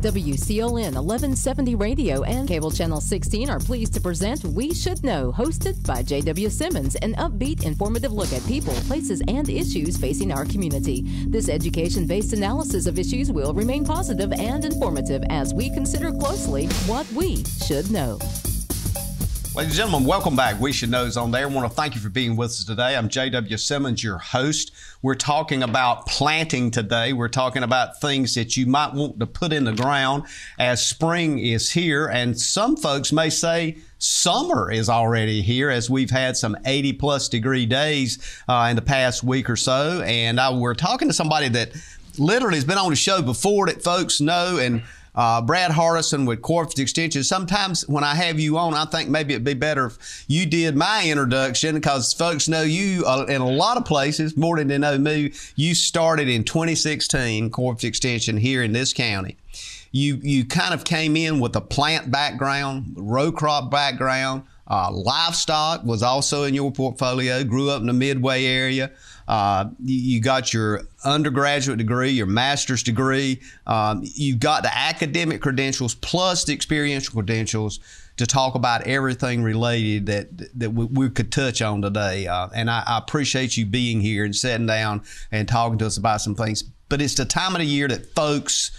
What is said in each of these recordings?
WCLN 1170 Radio and Cable Channel 16 are pleased to present We Should Know, hosted by J.W. Simmons, an upbeat, informative look at people, places, and issues facing our community. This education based analysis of issues will remain positive and informative as we consider closely what we should know. Ladies and gentlemen, welcome back. We Should Know on there. I want to thank you for being with us today. I'm J.W. Simmons, your host. We're talking about planting today. We're talking about things that you might want to put in the ground as spring is here. And some folks may say, summer is already here as we've had some 80 plus degree days uh, in the past week or so. And uh, we're talking to somebody that literally has been on the show before that folks know and uh, Brad Hardison with Cooperative Extension. Sometimes when I have you on, I think maybe it'd be better if you did my introduction because folks know you uh, in a lot of places more than they know me. You started in 2016 Cooperative Extension here in this county. You you kind of came in with a plant background, row crop background. Uh, livestock was also in your portfolio. Grew up in the Midway area. Uh, you got your undergraduate degree, your master's degree. Um, you've got the academic credentials plus the experiential credentials to talk about everything related that that we, we could touch on today. Uh, and I, I appreciate you being here and sitting down and talking to us about some things. But it's the time of the year that folks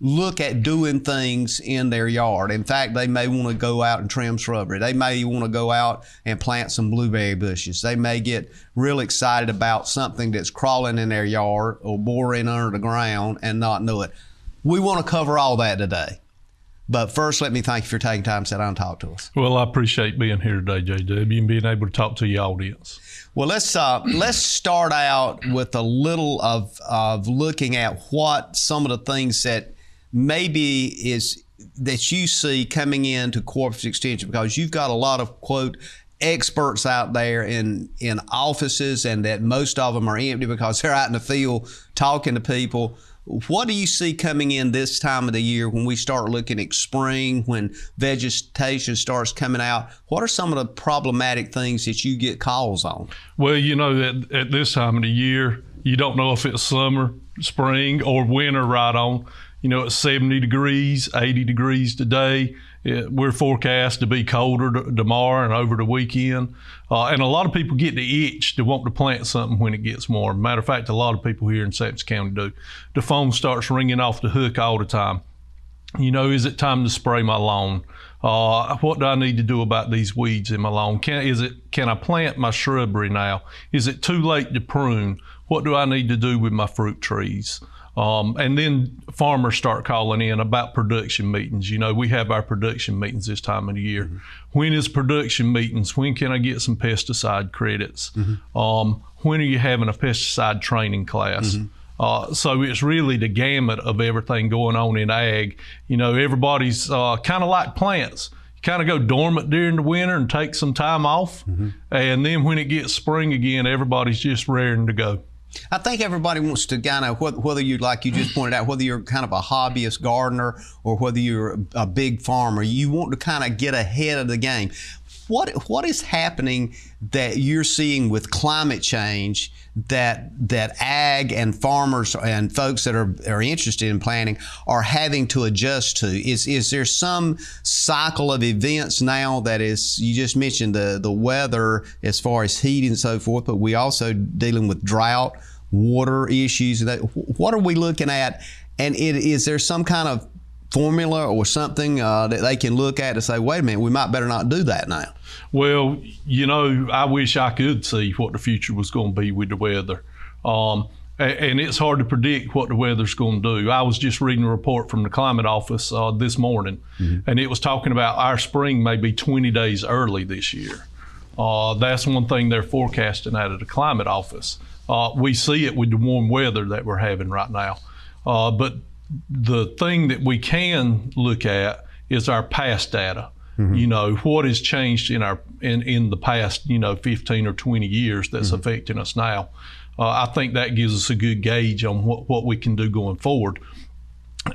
look at doing things in their yard. In fact, they may want to go out and trim shrubbery. They may want to go out and plant some blueberry bushes. They may get real excited about something that's crawling in their yard or boring under the ground and not know it. We want to cover all that today. But first, let me thank you for taking time to sit down and talk to us. Well, I appreciate being here today, JW, and being able to talk to your audience. Well, let's uh, let's start out with a little of of looking at what some of the things that maybe is that you see coming into cooperative extension because you've got a lot of quote experts out there in in offices and that most of them are empty because they're out in the field talking to people. What do you see coming in this time of the year when we start looking at spring when vegetation starts coming out? What are some of the problematic things that you get calls on? Well you know that at this time of the year you don't know if it's summer spring or winter right on you know, it's 70 degrees, 80 degrees today. It, we're forecast to be colder t- tomorrow and over the weekend. Uh, and a lot of people get the itch to want to plant something when it gets warm. Matter of fact, a lot of people here in Sampson County do. The phone starts ringing off the hook all the time. You know, is it time to spray my lawn? Uh, what do I need to do about these weeds in my lawn? Can is it can I plant my shrubbery now? Is it too late to prune? What do I need to do with my fruit trees? Um, and then farmers start calling in about production meetings. You know, we have our production meetings this time of the year. Mm-hmm. When is production meetings? When can I get some pesticide credits? Mm-hmm. Um, when are you having a pesticide training class? Mm-hmm. Uh, so it's really the gamut of everything going on in ag. You know, everybody's uh, kind of like plants. You kind of go dormant during the winter and take some time off. Mm-hmm. And then when it gets spring again, everybody's just raring to go. I think everybody wants to kind of whether you like you just pointed out whether you're kind of a hobbyist gardener or whether you're a big farmer, you want to kind of get ahead of the game. What what is happening that you're seeing with climate change that that ag and farmers and folks that are, are interested in planting are having to adjust to? Is is there some cycle of events now that is you just mentioned the the weather as far as heat and so forth, but we also dealing with drought, water issues. What are we looking at? And it, is there some kind of formula or something uh, that they can look at to say, wait a minute, we might better not do that now? Well, you know, I wish I could see what the future was going to be with the weather. Um, and it's hard to predict what the weather's going to do. I was just reading a report from the climate office uh, this morning, mm-hmm. and it was talking about our spring may be 20 days early this year. Uh, that's one thing they're forecasting out of the climate office. Uh, we see it with the warm weather that we're having right now. Uh, but the thing that we can look at is our past data. Mm-hmm. You know, what has changed in our in, in the past, you know, 15 or 20 years that's mm-hmm. affecting us now. Uh, I think that gives us a good gauge on what, what we can do going forward.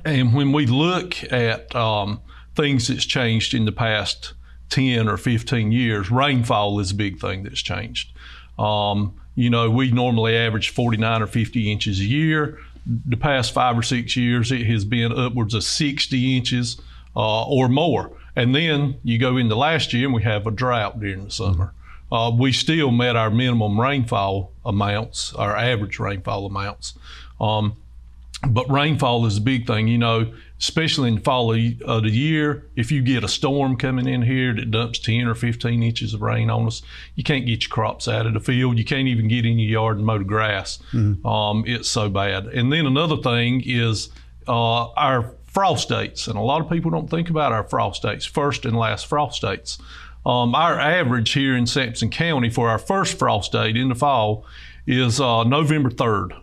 And when we look at um, things that's changed in the past 10 or 15 years, rainfall is a big thing that's changed. Um, you know, we normally average 49 or 50 inches a year. The past five or six years, it has been upwards of 60 inches uh, or more. And then you go into last year and we have a drought during the summer. Uh, we still met our minimum rainfall amounts, our average rainfall amounts. Um, but rainfall is a big thing, you know, especially in the fall of the year. If you get a storm coming in here that dumps 10 or 15 inches of rain on us, you can't get your crops out of the field. You can't even get in your yard and mow the grass. Mm-hmm. Um, it's so bad. And then another thing is uh, our frost dates. And a lot of people don't think about our frost dates, first and last frost dates. Um, our average here in Sampson County for our first frost date in the fall is uh, November 3rd.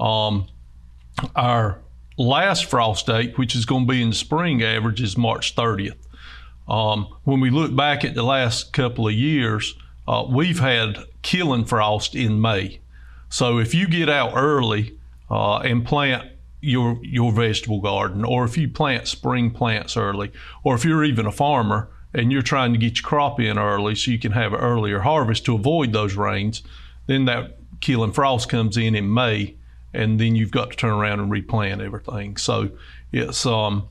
Um, our last frost date, which is going to be in the spring average, is March 30th. Um, when we look back at the last couple of years, uh, we've had killing frost in May. So if you get out early uh, and plant your your vegetable garden, or if you plant spring plants early, or if you're even a farmer and you're trying to get your crop in early so you can have an earlier harvest to avoid those rains, then that killing frost comes in in May and then you've got to turn around and replant everything. So it's um,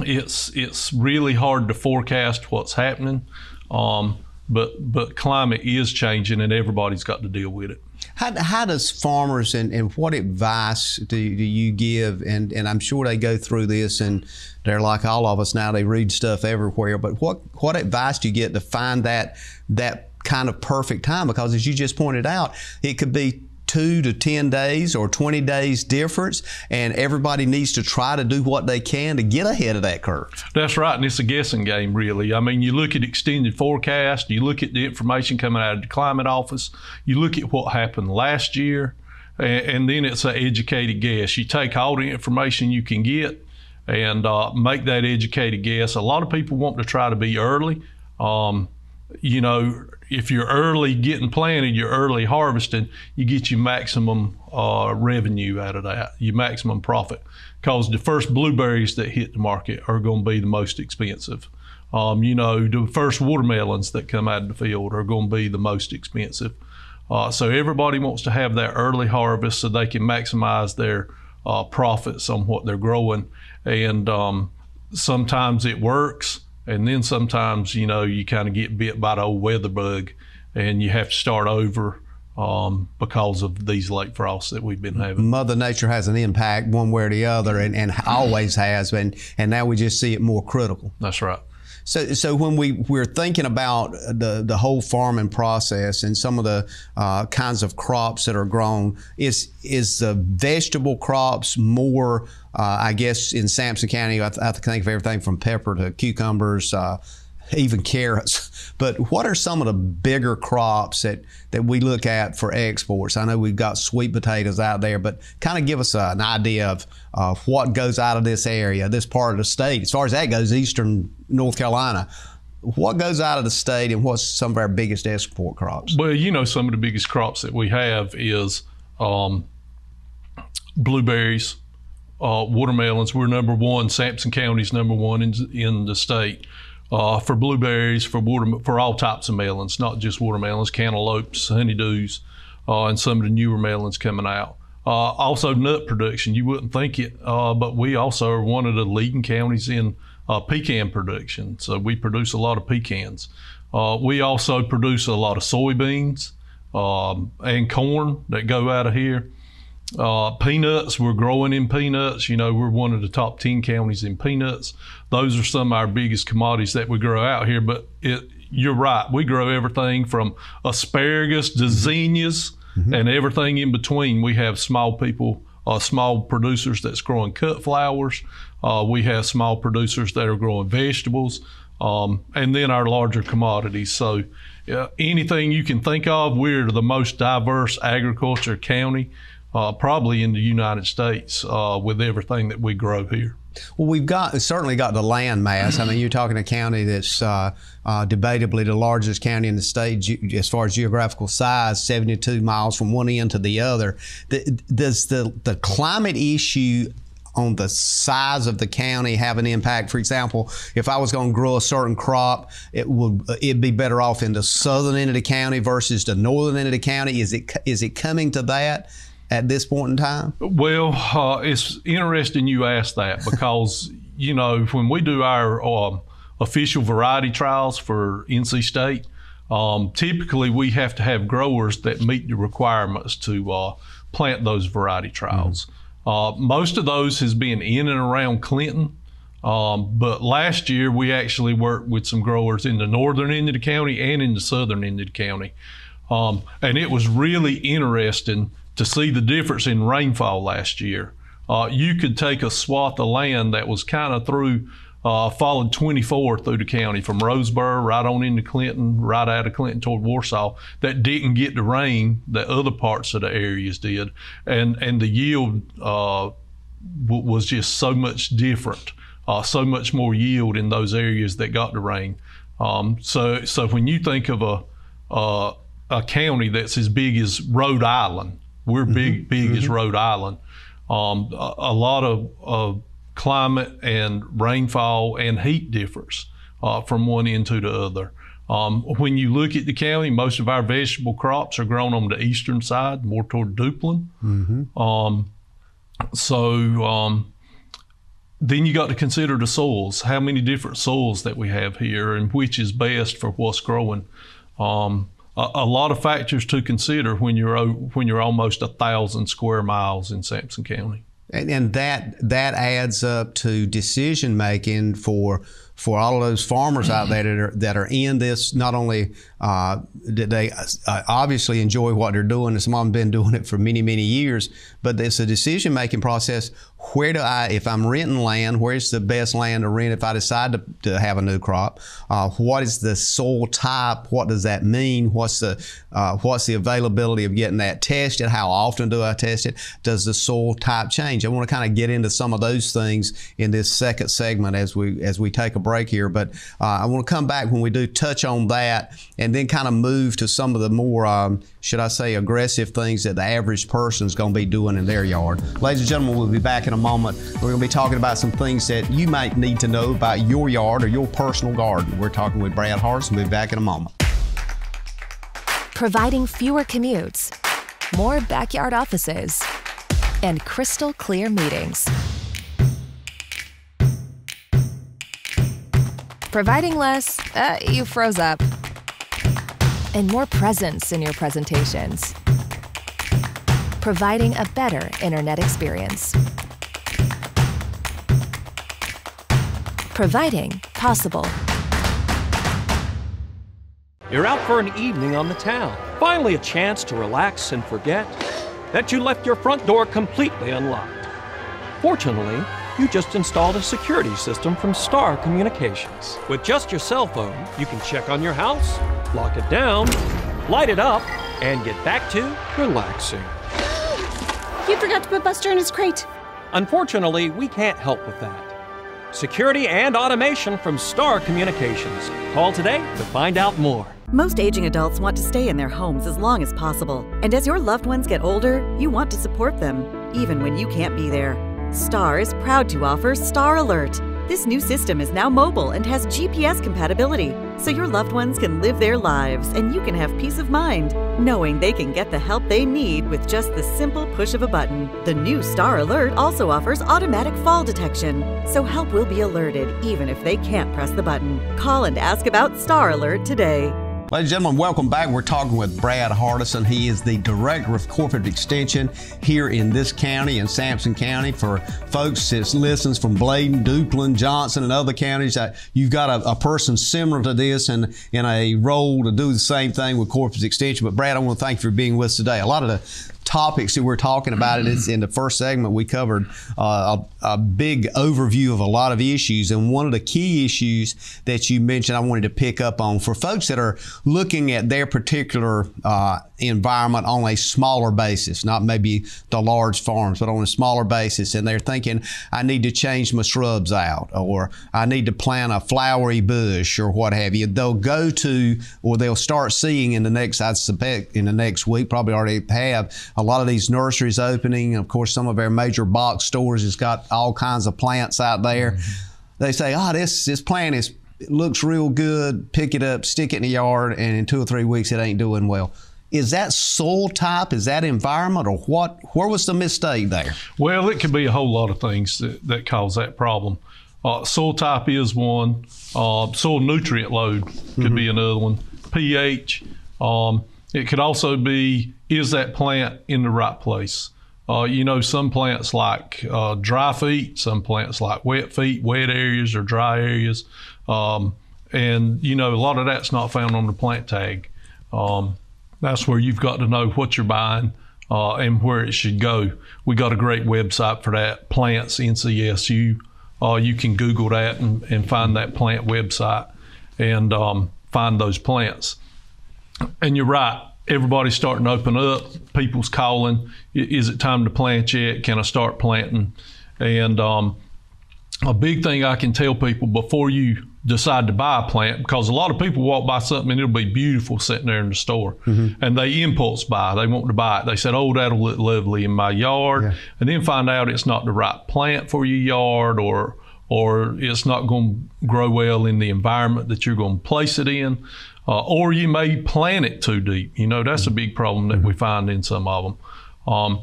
it's it's really hard to forecast what's happening, um, but but climate is changing and everybody's got to deal with it. How, how does farmers and, and what advice do, do you give? And, and I'm sure they go through this and they're like all of us now, they read stuff everywhere. But what, what advice do you get to find that, that kind of perfect time? Because as you just pointed out, it could be two to 10 days or 20 days difference, and everybody needs to try to do what they can to get ahead of that curve. That's right, and it's a guessing game, really. I mean, you look at extended forecast, you look at the information coming out of the climate office, you look at what happened last year, and, then it's an educated guess. You take all the information you can get and uh, make that educated guess. A lot of people want to try to be early. Um, you know, if you're early getting planted, you're early harvesting, you get your maximum uh, revenue out of that, your maximum profit. Because the first blueberries that hit the market are going to be the most expensive. Um, you know, the first watermelons that come out of the field are going to be the most expensive. Uh, so everybody wants to have that early harvest so they can maximize their uh, profits on what they're growing. And um, sometimes it works and then sometimes, you know, you kind of get bit by the old weather bug and you have to start over um, because of these late frosts that we've been having. Mother Nature has an impact one way or the other and, and always has. And, and now we just see it more critical. That's right. So, so when we we're thinking about the the whole farming process and some of the uh, kinds of crops that are grown, is is the vegetable crops more? Uh, I guess in Sampson County, I, th- I, think of everything from pepper to cucumbers. Uh, even carrots. But what are some of the bigger crops that, that we look at for exports? I know we've got sweet potatoes out there, but kind of give us an idea of uh, what goes out of this area, this part of the state. As far as that goes, eastern North Carolina. What goes out of the state and what's some of our biggest export crops? Well, you know, some of the biggest crops that we have is um, blueberries, uh, watermelons. We're number one. Sampson County's number one in, in the state uh, for blueberries, for water, for all types of melons, not just watermelons, cantaloupes, honeydews, uh, and some of the newer melons coming out. Uh, also, nut production. You wouldn't think it, uh, but we also are one of the leading counties in uh, pecan production. So we produce a lot of pecans. Uh, we also produce a lot of soybeans um, and corn that go out of here. Uh, peanuts, we're growing in peanuts. You know, we're one of the top 10 counties in peanuts. Those are some of our biggest commodities that we grow out here. But it, you're right, we grow everything from asparagus to zinnias mm-hmm. and everything in between. We have small people, uh, small producers that's growing cut flowers. Uh, we have small producers that are growing vegetables. Um, and then our larger commodities. So, uh, anything you can think of, we're the most diverse agriculture county uh, probably in the United States uh, with everything that we grow here. Well, we've got certainly got the land mass. I mean, you're talking a county that's uh, uh, debatably the largest county in the state as far as geographical size, 72 miles from one end to the other. The, does the the climate issue on the size of the county have an impact? For example, if I was going to grow a certain crop, it would it'd be better off in the southern end of the county versus the northern end of the county. Is it is it coming to that? At this point in time? Well, uh, it's interesting you ask that because, you know, when we do our um, official variety trials for NC State, um, typically we have to have growers that meet the requirements to uh, plant those variety trials. Mm-hmm. Uh, most of those has been in and around Clinton. Um, but last year we actually worked with some growers in the northern end of the county and in the southern end of the county. Um, and it was really interesting to see the difference in rainfall last year. Uh, you could take a swath of land that was kind of through, uh, followed 24 through the county from Roseboro right on into Clinton, right out of Clinton toward Warsaw, that didn't get the rain that other parts of the areas did. And, and the yield uh, w- was just so much different, uh, so much more yield in those areas that got the rain. Um, so, so when you think of a, uh, a county that's as big as Rhode Island, we're mm-hmm. big, big mm-hmm. as Rhode Island. Um, a, a, lot of, of, climate and rainfall and heat differs uh, from one end to the other. Um, when you look at the county, most of our vegetable crops are grown on the eastern side, more toward Duplin. Mm-hmm. Um, so um, then you got to consider the soils. How many different soils that we have here, and which is best for what's growing. Um, a, a, lot of factors to consider when you're when you're almost a thousand square miles in Sampson County. And, and that that adds up to decision making for for all of those farmers out there that are, that are in this, not only uh, did they uh, obviously enjoy what they're doing, and some of them been doing it for many, many years, but it's a decision making process. Where do I, if I'm renting land, where's the best land to rent if I decide to, to have a new crop? Uh, what is the soil type? What does that mean? What's the uh, what's the availability of getting that tested? How often do I test it? Does the soil type change? I want to kind of get into some of those things in this second segment as we as we take a break here. But uh, I want to come back when we do touch on that and then kind of move to some of the more, um, should I say, aggressive things that the average person is going to be doing in their yard. Ladies and gentlemen, we'll be back in a moment. We're going to be talking about some things that you might need to know about your yard or your personal garden. We're talking with Brad Hardison. We'll be back in a moment. Providing fewer commutes, more backyard offices, and crystal clear meetings. Providing less, uh, you froze up. And more presence in your presentations. Providing a better internet experience. Providing possible. You're out for an evening on the town. Finally, a chance to relax and forget that you left your front door completely unlocked. Fortunately, you just installed a security system from Star Communications. With just your cell phone, you can check on your house, lock it down, light it up, and get back to relaxing. You forgot to put Buster in his crate. Unfortunately, we can't help with that. Security and automation from Star Communications. Call today to find out more. Most aging adults want to stay in their homes as long as possible. And as your loved ones get older, you want to support them, even when you can't be there. Star is proud to offer Star Alert. This new system is now mobile and has GPS compatibility, so your loved ones can live their lives and you can have peace of mind, knowing they can get the help they need with just the simple push of a button. The new Star Alert also offers automatic fall detection, so help will be alerted even if they can't press the button. Call and ask about Star Alert today. Ladies and gentlemen, welcome back. We're talking with Brad Hardison. He is the Director of Cooperative Extension here in this county, in Sampson County. For folks that listens from Bladen, Duplin, Johnston, and other counties, that you've got a, a, person similar to this and in a role to do the same thing with Cooperative Extension. But Brad, I want to thank you for being with us today. A lot of the topics that we're talking about. It is in the first segment we covered uh, a, a, big overview of a lot of issues, and one of the key issues that you mentioned I wanted to pick up on for folks that are looking at their particular uh, environment on a smaller basis, not maybe the large farms, but on a smaller basis, and they're thinking I need to change my shrubs out, or I need to plant a flowery bush, or what have you. They'll go to, or they'll start seeing in the next, I suspect, in the next week, probably already have a lot of these nurseries opening. Of course, some of our major box stores has got all kinds of plants out there. Mm-hmm. They say, "Oh, this this plant is it looks real good. Pick it up, stick it in the yard, and in two or three weeks, it ain't doing well." Is that soil type? Is that environment, or what? Where was the mistake there? Well, it could be a whole lot of things that, that cause that problem. Uh, soil type is one. Uh, soil nutrient load could mm-hmm. be another one. pH. Um, it could also be is that plant in the right place? Uh, you know, some plants like uh, dry feet, some plants like wet feet, wet areas or dry areas. Um, and, you know, a lot of that's not found on the plant tag. Um, that's where you've got to know what you're buying uh, and where it should go. We got a great website for that, Plants NCSU. Uh, you can Google that and, and, find that plant website and um, find those plants. And you're right, everybody's starting to open up. People's calling, is it time to plant yet? Can I start planting? And um, a big thing I can tell people before you decide to buy a plant because a lot of people walk by something and it'll be beautiful sitting there in the store mm-hmm. and they impulse buy they want to buy it they said oh that'll look lovely in my yard yeah. and then find out it's not the right plant for your yard or or it's not going to grow well in the environment that you're going to place it in uh, or you may plant it too deep you know that's mm-hmm. a big problem that mm-hmm. we find in some of them um,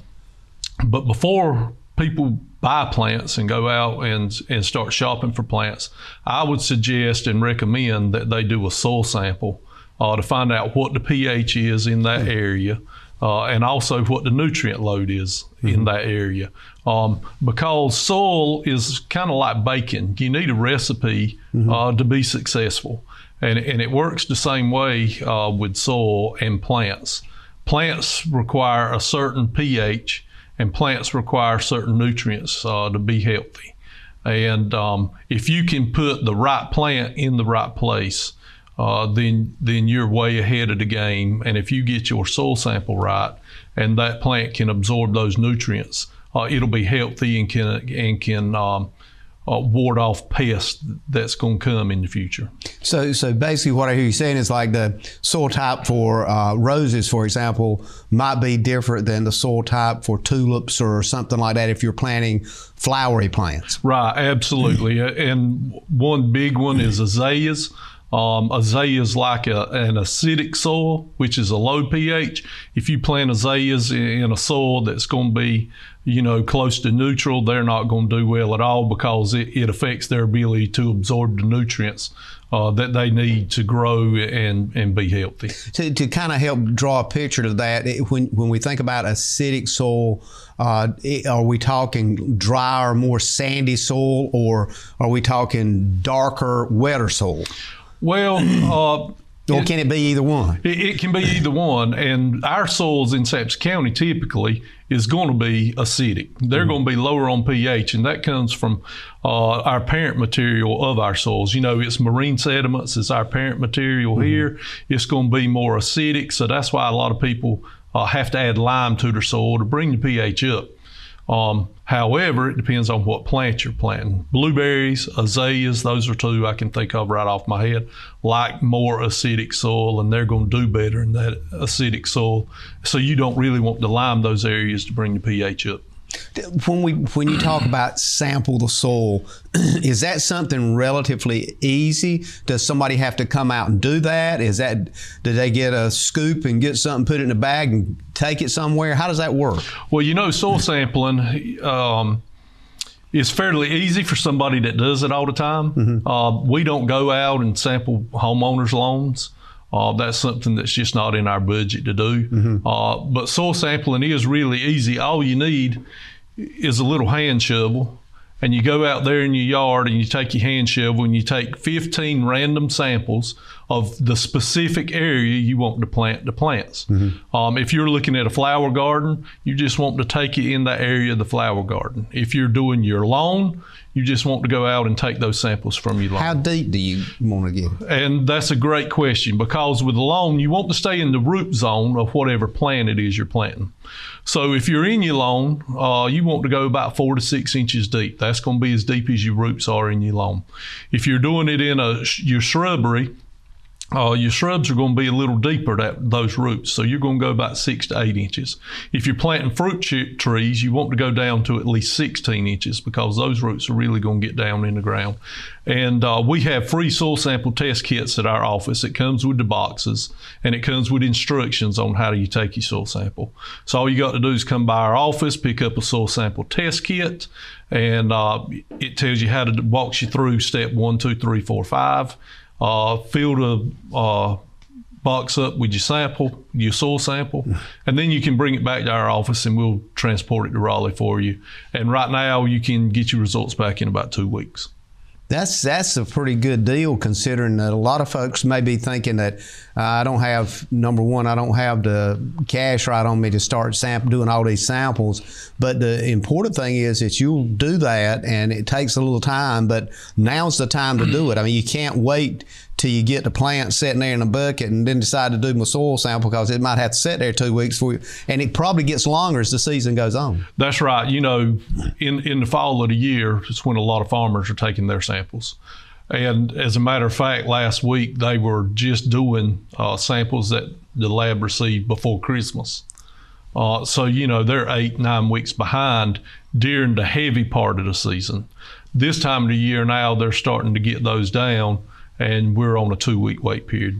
but before people buy plants and go out and, and start shopping for plants, I would suggest and recommend that they do a soil sample uh, to find out what the pH is in that area. Uh, and also what the nutrient load is mm-hmm. in that area. Um, because soil is kind of like bacon. You need a recipe mm-hmm. uh, to be successful. And, and it works the same way uh, with soil and plants. Plants require a certain pH and plants require certain nutrients uh, to be healthy. And um, if you can put the right plant in the right place, uh, then then you're way ahead of the game. And if you get your soil sample right, and that plant can absorb those nutrients, uh, it'll be healthy and can and can um, uh, ward off pests that's going to come in the future. So, so basically, what I hear you saying is like the soil type for uh, roses, for example, might be different than the soil type for tulips or something like that if you're planting flowery plants. Right, absolutely. and one big one is azaleas. Um, azaleas like a, an acidic soil, which is a low pH. If you plant azaleas in a soil that's going to be you know, close to neutral, they're not going to do well at all because it, it affects their ability to absorb the nutrients uh, that they need to grow and, and be healthy. To, to kind of help draw a picture to that, it, when, when we think about acidic soil, uh, it, are we talking drier, more sandy soil, or are we talking darker, wetter soil? Well, uh, or can it be either one? It, it, can be either one. And our soils in Sampson County typically is going to be acidic. They're mm going to be lower on pH, and that comes from uh, our parent material of our soils. You know, it's marine sediments, it's our parent material mm here. It's going to be more acidic. So that's why a lot of people uh, have to add lime to their soil to bring the pH up. Um, however, it depends on what plant you're planting. Blueberries, azaleas, those are two I can think of right off my head, like more acidic soil, and they're going to do better in that acidic soil. So you don't really want to lime those areas to bring the pH up. When we when you talk about sample the soil, is that something relatively easy? Does somebody have to come out and do that? Is that do they get a scoop and get something, put it in a bag, and take it somewhere? How does that work? Well, you know, soil sampling. Um, is fairly easy for somebody that does it all the time. Mm-hmm. Uh, we don't go out and sample homeowners' loans. Uh, that's something that's just not in our budget to do. Mm-hmm. Uh, but soil sampling is really easy. All you need is a little hand shovel and you go out there in your yard and you take your hand shovel and you take 15 random samples of the specific area you want to plant the plants. Mm-hmm. Um, if you're looking at a flower garden, you just want to take it in the area of the flower garden. If you're doing your lawn, you just want to go out and take those samples from your lawn. How deep do you want to get? And that's a great question because with the lawn, you want to stay in the root zone of whatever plant it is you're planting. So if you're in your lawn, uh, you want to go about four to six inches deep. That's going to be as deep as your roots are in your lawn. If you're doing it in a your shrubbery, uh, your shrubs are going to be a little deeper at those roots. So you're going to go about six to eight inches. If you're planting fruit trees, you want to go down to at least 16 inches because those roots are really going to get down in the ground. And uh, we have free soil sample test kits at our office. It comes with the boxes and it comes with instructions on how do you take your soil sample. So all you got to do is come by our office, pick up a soil sample test kit, and uh, it tells you how to walks you through step one, two, three, four, five uh, fill the uh, box up with your sample, your soil sample, and then you can bring it back to our office and we'll transport it to Raleigh for you. And right now, you can get your results back in about two weeks. That's that's a pretty good deal considering that a lot of folks may be thinking that I don't have number one, I don't have the cash right on me to start doing all these samples. But the important thing is that you'll do that, and it takes a little time. But now's the time to do it. I mean, you can't wait till you get the plant sitting there in a bucket and then decide to do my soil sample because it might have to sit there two weeks for you. And it probably gets longer as the season goes on. That's right. You know, in, in the fall of the year, it's when a lot of farmers are taking their samples. And as a matter of fact, last week they were just doing uh, samples that the lab received before Christmas. Uh, so, you know, they're eight, nine weeks behind during the heavy part of the season. This time of the year now, they're starting to get those down and we're on a two week wait period.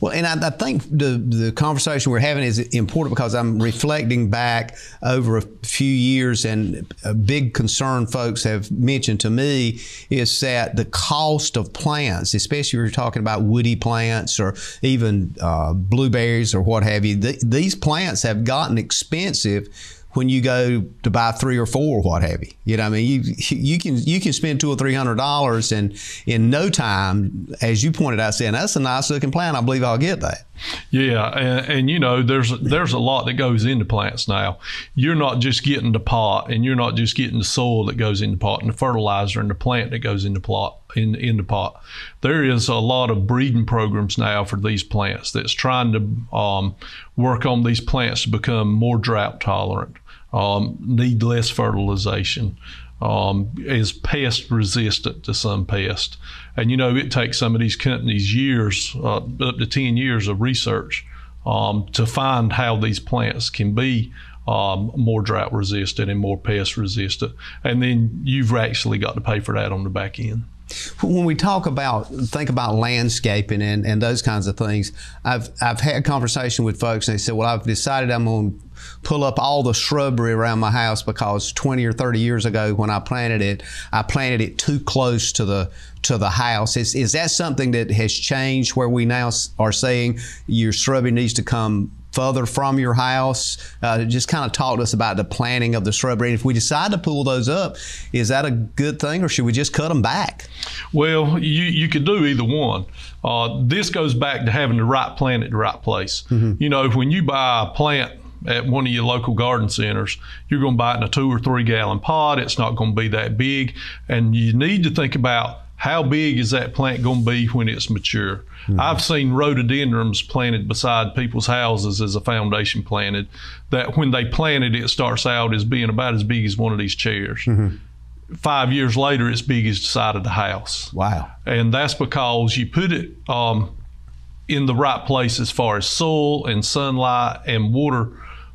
Well, and I, I, think the the conversation we're having is important because I'm reflecting back over a few years, and a big concern folks have mentioned to me is that the cost of plants, especially if you're talking about woody plants or even uh, blueberries or what have you, th- these plants have gotten expensive when you go to buy three or four, what have you. You know, I mean, you you can you can spend two or three hundred dollars, and in no time, as you pointed out, saying that's a nice looking plant. I believe I'll get that. Yeah, and, and, you know, there's there's a lot that goes into plants now. You're not just getting the pot, and you're not just getting the soil that goes in the pot, and the fertilizer and the plant that goes in the plot in in the pot. There is a lot of breeding programs now for these plants that's trying to um, work on these plants to become more drought tolerant um, need less fertilization, um, is pest resistant to some pest. And you know, it takes some of these companies years, uh, up to 10 years of research um, to find how these plants can be um, more drought resistant and more pest resistant. And then you've actually got to pay for that on the back end. When we talk about think about landscaping and, and those kinds of things, I've I've had conversation with folks and they said, well, I've decided I'm going to pull up all the shrubbery around my house because 20 or 30 years ago when I planted it, I planted it too close to the to the house. Is, is that something that has changed where we now are saying your shrubbery needs to come further from your house? Uh, just kind of talk to us about the planting of the shrubbery. And if we decide to pull those up, is that a good thing or should we just cut them back? Well, you, you could do either one. Uh, this goes back to having the right plant at the right place. Mm-hmm. You know, when you buy a plant at one of your local garden centers, you're going to buy it in a two or three gallon pot. It's not going to be that big. And you need to think about how big is that plant going to be when it's mature? Mm-hmm. I've seen rhododendrons planted beside people's houses as a foundation planted. That when they planted it, starts out as being about as big as one of these chairs. Mm-hmm. Five years later, it's big as the side of the house. Wow! And that's because you put it um, in the right place as far as soil and sunlight and water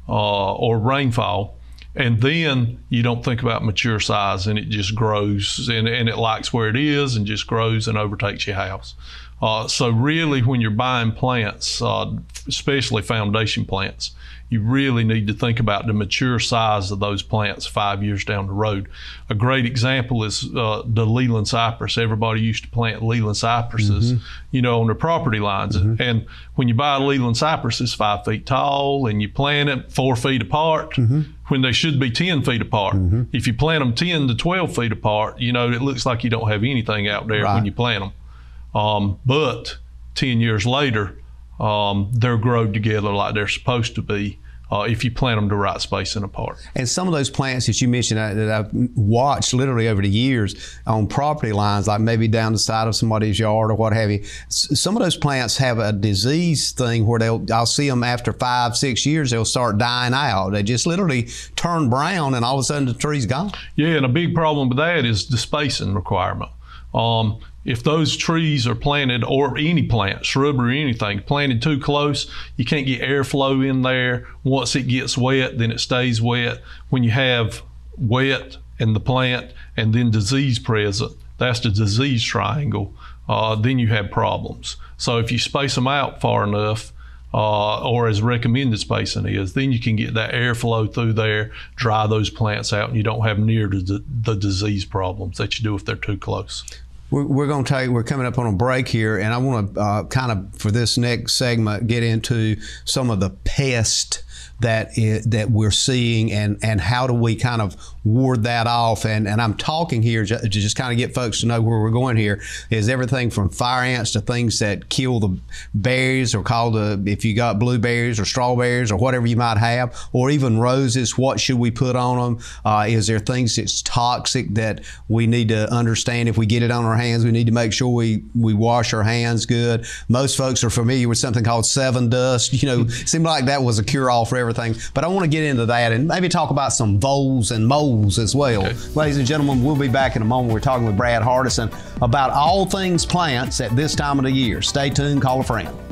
uh, or rainfall and then you don't think about mature size and it just grows and, and it likes where it is and just grows and overtakes your house. Uh, so really when you're buying plants, uh, especially foundation plants, you really need to think about the mature size of those plants five years down the road. A great example is uh, the Leyland cypress. Everybody used to plant Leyland cypresses, mm-hmm. you know, on their property lines. Mm-hmm. And when you buy a Leyland cypress, it's five feet tall, and you plant it four feet apart. Mm-hmm. When they should be 10 feet apart. Mm-hmm. If you plant them 10 to 12 feet apart, you know, it looks like you don't have anything out there right. when you plant them. Um, but 10 years later, um, they're growed together like they're supposed to be. Uh, if you plant them the right space and apart. And some of those plants that you mentioned uh, that I've watched literally over the years on property lines, like maybe down the side of somebody's yard or what have you, some of those plants have a disease thing where they'll I'll see them after five six years they'll start dying out. They just literally turn brown and all of a sudden the tree's gone. Yeah, and a big problem with that is the spacing requirement. Um, if those trees are planted or any plant, shrub or anything, planted too close, you can't get airflow in there. Once it gets wet, then it stays wet. When you have wet in the plant and then disease present, that's the disease triangle, uh, then you have problems. So if you space them out far enough, uh, or as recommended spacing is, then you can get that airflow through there, dry those plants out, and you don't have near the, the disease problems that you do if they're too close. We're, we're going to take. We're coming up on a break here, and I want to uh, kind of for this next segment get into some of the pest that is, that we're seeing and and how do we kind of ward that off. And and I'm talking here to just kind of get folks to know where we're going here is everything from fire ants to things that kill the berries or call the if you got blueberries or strawberries or whatever you might have or even roses what should we put on them uh, is there things that's toxic that we need to understand? If we get it on our hands we need to make sure we we wash our hands good. Most folks are familiar with something called Sevin dust you know seemed like that was a cure all for everything. But I want to get into that and maybe talk about some voles and moles as well. Okay. Ladies and gentlemen, we'll be back in a moment. We're talking with Brad Hardison about all things plants at this time of the year. Stay tuned, call a friend.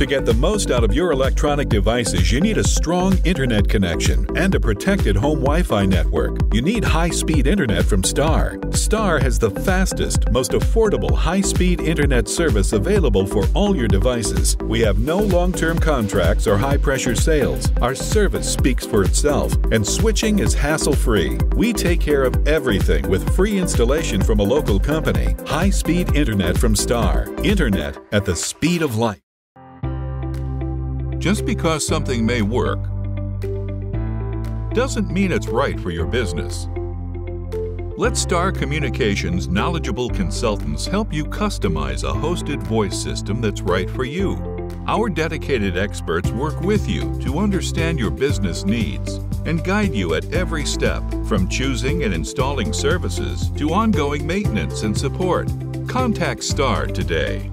To get the most out of your electronic devices, you need a strong internet connection and a protected home Wi Fi network. You need high speed internet from Star. Star has the fastest, most affordable high speed internet service available for all your devices. We have no long term contracts or high pressure sales. Our service speaks for itself, and switching is hassle free. We take care of everything with free installation from a local company. High speed internet from Star. Internet at the speed of light. Just because something may work doesn't mean it's right for your business. Let Star Communications knowledgeable consultants help you customize a hosted voice system that's right for you. Our dedicated experts work with you to understand your business needs and guide you at every step from choosing and installing services to ongoing maintenance and support. Contact Star today.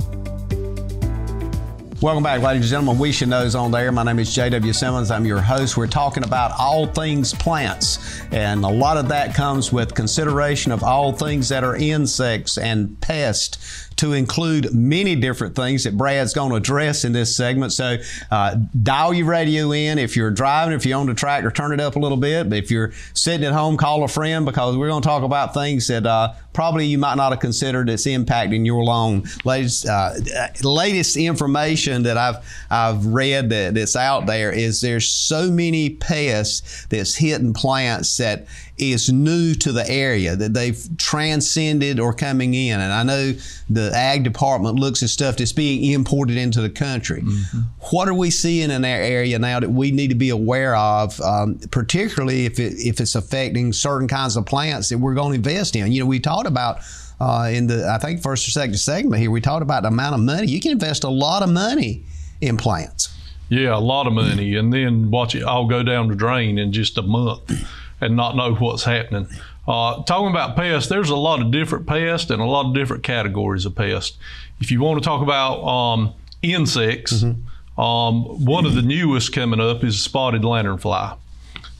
Welcome back, ladies and gentlemen. We should know's on there. My name is J.W. Simmons. I'm your host. We're talking about all things plants, and a lot of that comes with consideration of all things that are insects and pests to include many different things that Brad's going to address in this segment. So uh, dial your radio in. If you're driving, if you're on the tractor, turn it up a little bit. But if you're sitting at home, call a friend because we're going to talk about things that uh, probably you might not have considered that's impacting your lawn. Latest, uh, latest information that I've I've read that, that's out there is there's so many pests that's hitting plants that is new to the area that they've transcended or coming in. And I know the ag department looks at stuff that's being imported into the country. Mm-hmm. What are we seeing in our area now that we need to be aware of, um, particularly if it, if it's affecting certain kinds of plants that we're going to invest in? You know, we talked about. Uh, in the, I think first or second segment here, we talked about the amount of money. You can invest a lot of money in plants. Yeah, a lot of money, and then watch it all go down the drain in just a month and not know what's happening. Uh, talking about pests, there's a lot of different pests and a lot of different categories of pests. If you want to talk about um, insects, mm-hmm. um, one of the newest coming up is spotted lanternfly.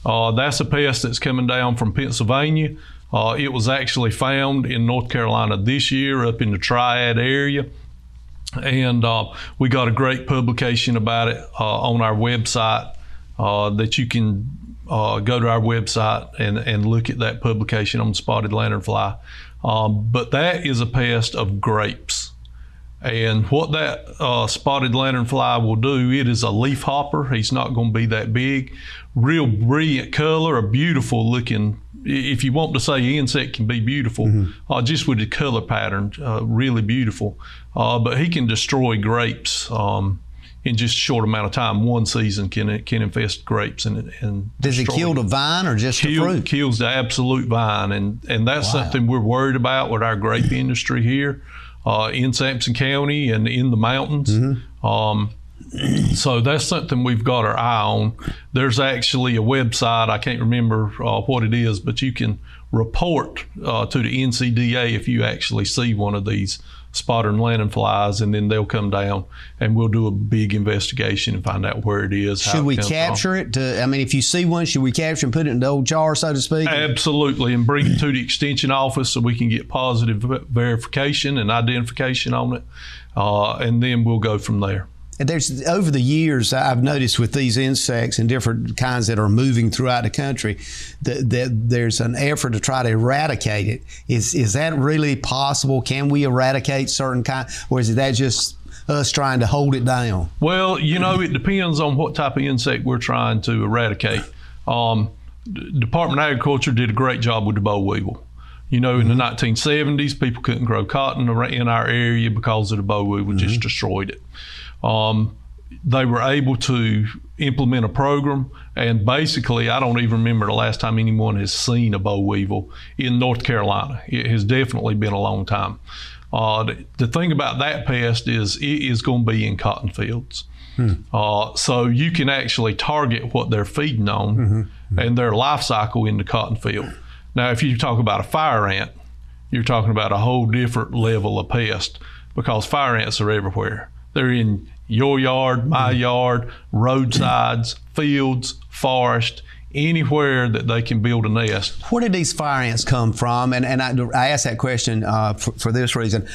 Uh, that's a pest that's coming down from Pennsylvania. Uh, it was actually found in North Carolina this year up in the Triad area. And uh, we got a great publication about it uh, on our website uh, that you can uh, go to our website and, and look at that publication on spotted lanternfly. Um, but that is a pest of grapes. And what that uh, spotted lanternfly will do, it is a leaf hopper. He's not going to be that big. Real brilliant color, a beautiful looking. If you want to say insect can be beautiful, mm-hmm. uh, just with the color pattern, uh, really beautiful. Uh, but he can destroy grapes. Um, in just a short amount of time. One season can can infest grapes and and does it kill the vine or just kill, the fruit? Kills the absolute vine, and and that's wow. something we're worried about with our grape industry here uh, in Sampson County and in the mountains. Mm-hmm. Um, so that's something we've got our eye on. There's actually a website, I can't remember uh, what it is, but you can report uh, to the NCDA if you actually see one of these spotted lanternflies, and then they'll come down and we'll do a big investigation and find out where it is. Should we capture from. it? To, I mean, if you see one, should we capture and put it in the old jar, so to speak? Absolutely, and bring it to the extension office so we can get positive verification and identification on it, uh, and then we'll go from there there's over the years I've noticed with these insects and different kinds that are moving throughout the country that, that, there's an effort to try to eradicate it. Is is that really possible? Can we eradicate certain kind, or is that just us trying to hold it down? Well, you know, it depends on what type of insect we're trying to eradicate. Um, Department of Agriculture did a great job with the boll weevil. You know, in mm-hmm. the 1970s, people couldn't grow cotton in our area because of the boll weevil mm-hmm. just destroyed it. Um, they were able to implement a program, and basically, I don't even remember the last time anyone has seen a boll weevil in North Carolina. It has definitely been a long time. Uh, the, the, thing about that pest is it is going to be in cotton fields. Hmm. Uh, so you can actually target what they're feeding on mm-hmm. Mm-hmm. and their life cycle in the cotton field. Now, if you talk about a fire ant, you're talking about a whole different level of pest because fire ants are everywhere. They're in your yard, my mm-hmm. yard, roadsides, fields, forest, anywhere that they can build a nest. Where did these fire ants come from? And, and I, I asked that question uh, for, for, this reason.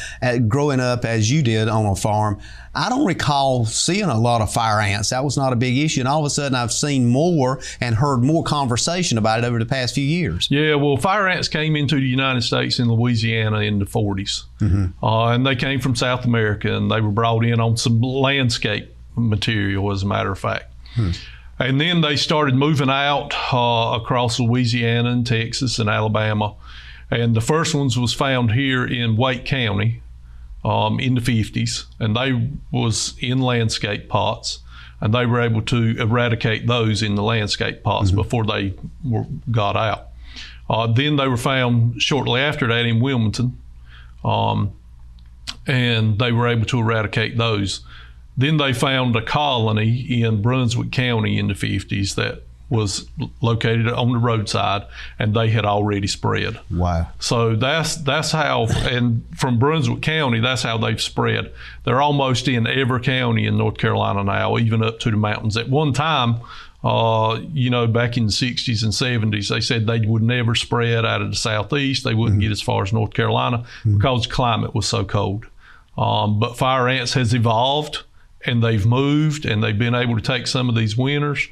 growing up as you did on a farm, I don't recall seeing a lot of fire ants. That was not a big issue. And all of a sudden, I've seen more and heard more conversation about it over the past few years. Yeah, well, fire ants came into the United States in Louisiana in the 40s. Mm-hmm. Uh, and they came from South America and they were brought in on some landscape material, as a matter of fact. Hmm. And then they started moving out uh, across Louisiana and Texas and Alabama. And the first ones was found here in Wake County um, in the 50s, and they was in landscape pots, and they were able to eradicate those in the landscape pots mm-hmm. before they were, got out. Uh, then they were found shortly after that in Wilmington, um, and they were able to eradicate those. Then they found a colony in Brunswick County in the 50s that was located on the roadside and they had already spread. Wow. So that's that's how and from Brunswick County that's how they've spread. They're almost in every county in North Carolina now, even up to the mountains. At one time, uh, you know, back in the 60s and 70s, they said they would never spread out of the southeast. They wouldn't mm-hmm. get as far as North Carolina mm-hmm. because the climate was so cold. Um, but fire ants has evolved and they've moved and they've been able to take some of these winners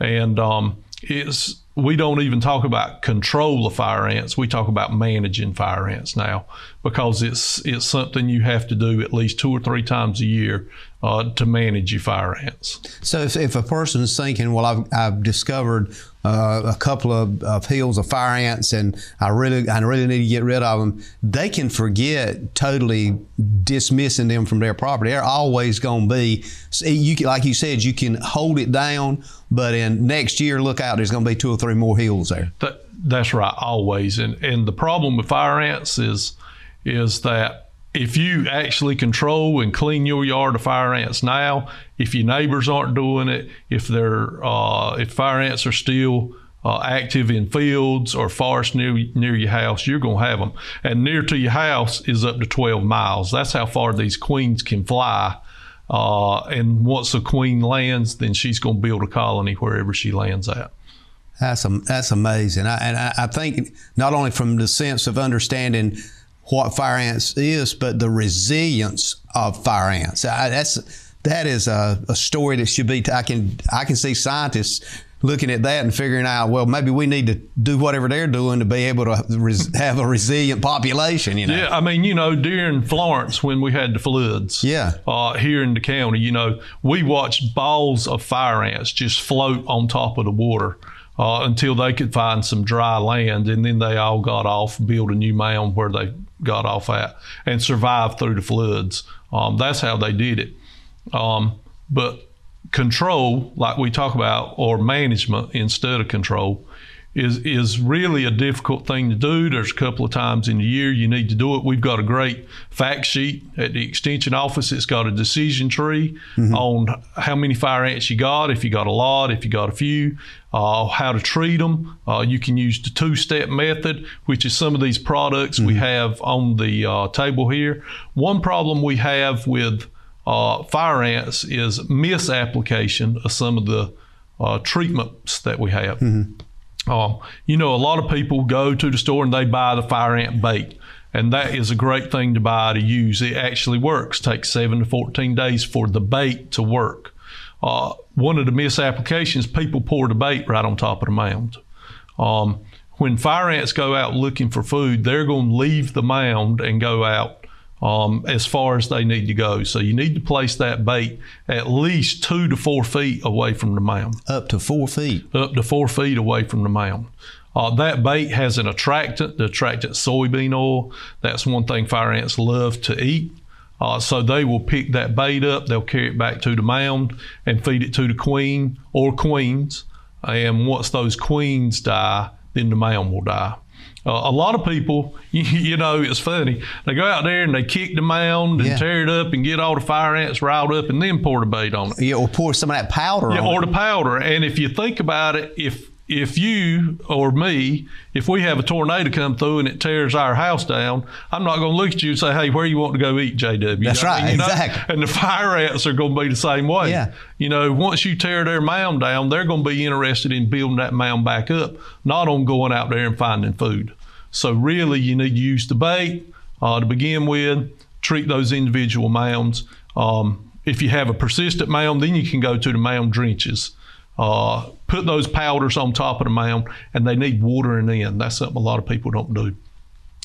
and um, it's we don't even talk about control of fire ants. We talk about managing fire ants now because it's it's something you have to do at least two or three times a year uh, to manage your fire ants. So if, if a person's thinking, well, I've, I've discovered uh, a couple of, of hills of fire ants and I really I really need to get rid of them, they can forget totally dismissing them from their property. They're always going to be, you like you said, you can hold it down, but in next year, look out, there's going to be two or three more hills there. That, that's right, always. And and the problem with fire ants is is that if you actually control and clean your yard of fire ants now, if your neighbors aren't doing it, if they're uh, if fire ants are still uh, active in fields or forests near near your house, you're going to have them. And near to your house is up to 12 miles. That's how far these queens can fly. Uh, and once a queen lands, then she's going to build a colony wherever she lands at. That's that's amazing. I, and I, I think not only from the sense of understanding what fire ants is, but the resilience of fire ants. I, that's that is a, a, story that should be. I can I can see scientists looking at that and figuring out. Well, maybe we need to do whatever they're doing to be able to res, have a resilient population. You know. Yeah, I mean, you know, during Florence when we had the floods. Yeah. Uh, here in the county, you know, we watched balls of fire ants just float on top of the water uh, until they could find some dry land, and then they all got off, built a new mound where they got off at, and survived through the floods. Um, that's how they did it. Um, but control, like we talk about, or management instead of control, is is really a difficult thing to do. There's a couple of times in the year you need to do it. We've got a great fact sheet at the extension office. It's got a decision tree mm-hmm. on how many fire ants you got, if you got a lot, if you got a few, uh, how to treat them. Uh, you can use the two-step method, which is some of these products mm-hmm. we have on the uh, table here. One problem we have with uh, fire ants is misapplication of some of the uh, treatments that we have. Mm-hmm. Um, you know, a lot of people go to the store and they buy the fire ant bait. And that is a great thing to buy to use. It actually works. It takes seven to 14 days for the bait to work. Uh, one of the misapplications, people pour the bait right on top of the mound. Um, when fire ants go out looking for food, they're going to leave the mound and go out um, as far as they need to go. So you need to place that bait at least two to four feet away from the mound. Up to four feet. Up to four feet away from the mound. Uh, that bait has an attractant, the attractant soybean oil. That's one thing fire ants love to eat. Uh, so they will pick that bait up, they'll carry it back to the mound and feed it to the queen or queens. And once those queens die, then the mound will die. Uh, a lot of people, you, you, know, it's funny. They go out there and they kick the mound and yeah. tear it up and get all the fire ants riled up and then pour the bait on it. Yeah, or pour some of that powder yeah, or it. the powder. And if you think about it, if if you or me, if we have a tornado come through and it tears our house down, I'm not going to look at you and say, "Hey, where you want to go eat, JW?" That's right, you know? exactly. And the fire ants are going to be the same way. Yeah. You know, once you tear their mound down, they're going to be interested in building that mound back up, not on going out there and finding food. So really, you need to use the bait uh, to begin with. Treat those individual mounds. Um, if you have a persistent mound, then you can go to the mound drenches. Uh, put those powders on top of the mound, and they need watering in. That's something a lot of people don't do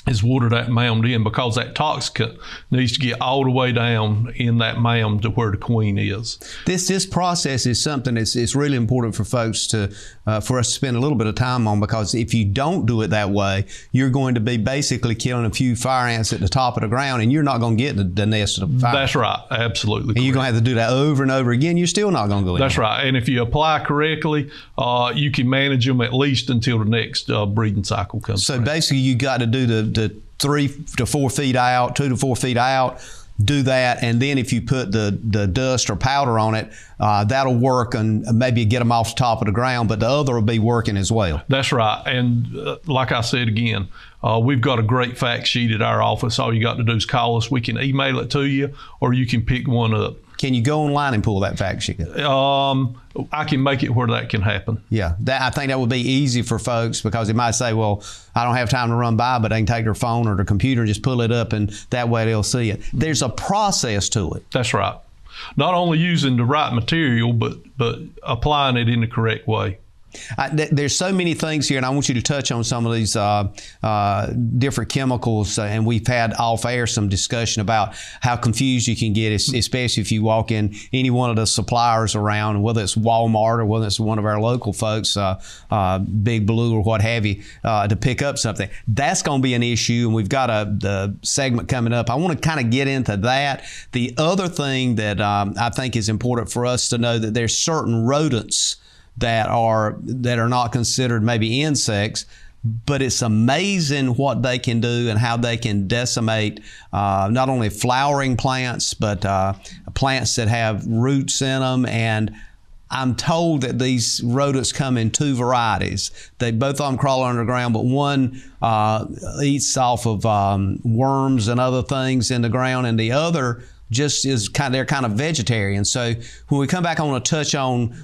is water that mound in because that toxicant needs to get all the way down in that mound to where the queen is. This this process is something that's it's really important for folks to uh, for us to spend a little bit of time on because if you don't do it that way, you're going to be basically killing a few fire ants at the top of the ground, and you're not going to get the, the nest of the fire. That's right, absolutely. And you're going to have to do that over and over again. You're still not going to go in. That's right, and if you apply correctly, uh, you can manage them at least until the next uh, breeding cycle comes. So around. basically, you got to do the three to four feet out, two to four feet out. Do that, and then if you put the, the dust or powder on it, uh, that'll work and maybe get them off the top of the ground, but the other will be working as well. That's right. And uh, like I said again, uh, we've got a great fact sheet at our office. All you got to do is call us. We can email it to you, or you can pick one up. Can you go online and pull that fact sheet? Um, I can make it where that can happen. Yeah, that, I think that would be easy for folks because they might say, "Well, I don't have time to run by," but they can take their phone or their computer and just pull it up, and that way they'll see it. There's a process to it. That's right. Not only using the right material, but but applying it in the correct way. I, th- there's so many things here, and I want you to touch on some of these uh, uh, different chemicals. Uh, and we've had off air some discussion about how confused you can get, especially if you walk in any one of the suppliers around, whether it's Walmart or whether it's one of our local folks, uh, uh, Big Blue or what have you, uh, to pick up something. That's going to be an issue, and we've got a the segment coming up. I want to kind of get into that. The other thing that um, I think is important for us to know that there's certain rodents that are that are not considered maybe insects but it's amazing what they can do and how they can decimate uh, not only flowering plants but uh, plants that have roots in them and I'm told that these rodents come in two varieties. They both of them crawl underground, but one uh, eats off of um, worms and other things in the ground, and the other just is kind. Of, they're kind of vegetarian. So when we come back, I want to touch on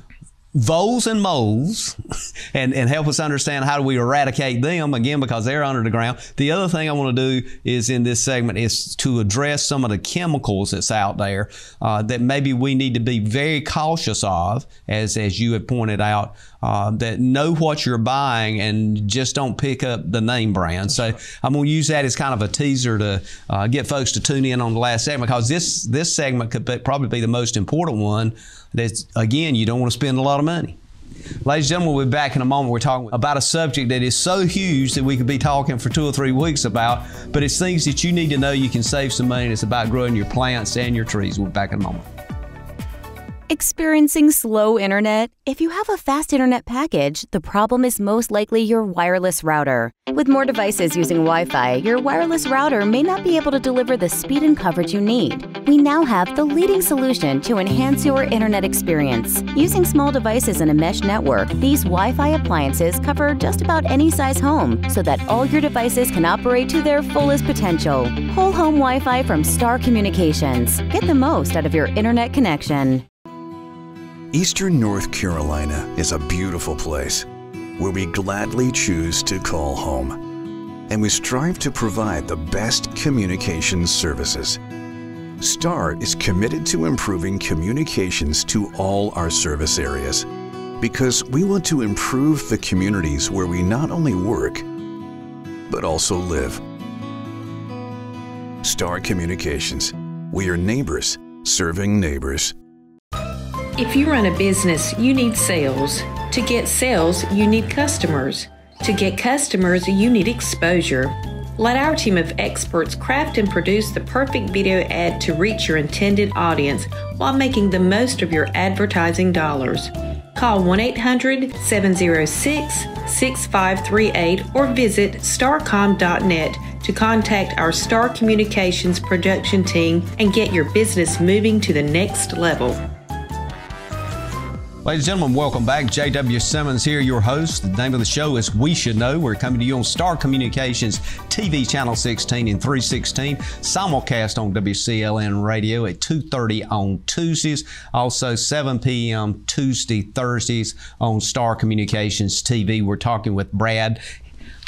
voles and moles and, and help us understand how do we eradicate them again because they're under the ground the other thing i want to do is in this segment is to address some of the chemicals that's out there uh, that maybe we need to be very cautious of as as you have pointed out uh, that know what you're buying and just don't pick up the name brand. So I'm going to use that as kind of a teaser to uh, get folks to tune in on the last segment because this this segment could be, probably be the most important one. That's again, you don't want to spend a lot of money. Ladies and gentlemen, we'll be back in a moment. We're talking about a subject that is so huge that we could be talking for two or three weeks about, but it's things that you need to know you can save some money. It's about growing your plants and your trees. We'll be back in a moment. Experiencing slow internet? If you have a fast internet package, the problem is most likely your wireless router. With more devices using Wi Fi, your wireless router may not be able to deliver the speed and coverage you need. We now have the leading solution to enhance your internet experience. Using small devices in a mesh network, these Wi Fi appliances cover just about any size home so that all your devices can operate to their fullest potential. Whole home Wi Fi from Star Communications. Get the most out of your internet connection. Eastern North Carolina is a beautiful place where we gladly choose to call home. And we strive to provide the best communications services. STAR is committed to improving communications to all our service areas because we want to improve the communities where we not only work, but also live. STAR Communications. We are neighbors serving neighbors. If you run a business, you need sales. To get sales, you need customers. To get customers, you need exposure. Let our team of experts craft and produce the perfect video ad to reach your intended audience while making the most of your advertising dollars. Call 1 800 706 6538 or visit starcom.net to contact our Star Communications production team and get your business moving to the next level. Ladies and gentlemen, welcome back. J.W. Simmons here, your host. The name of the show is We Should Know. We're coming to you on Star Communications TV channel 16 and 316, simulcast on WCLN radio at 2.30 on Tuesdays, also 7 p.m. Tuesday, Thursdays on Star Communications TV. We're talking with Brad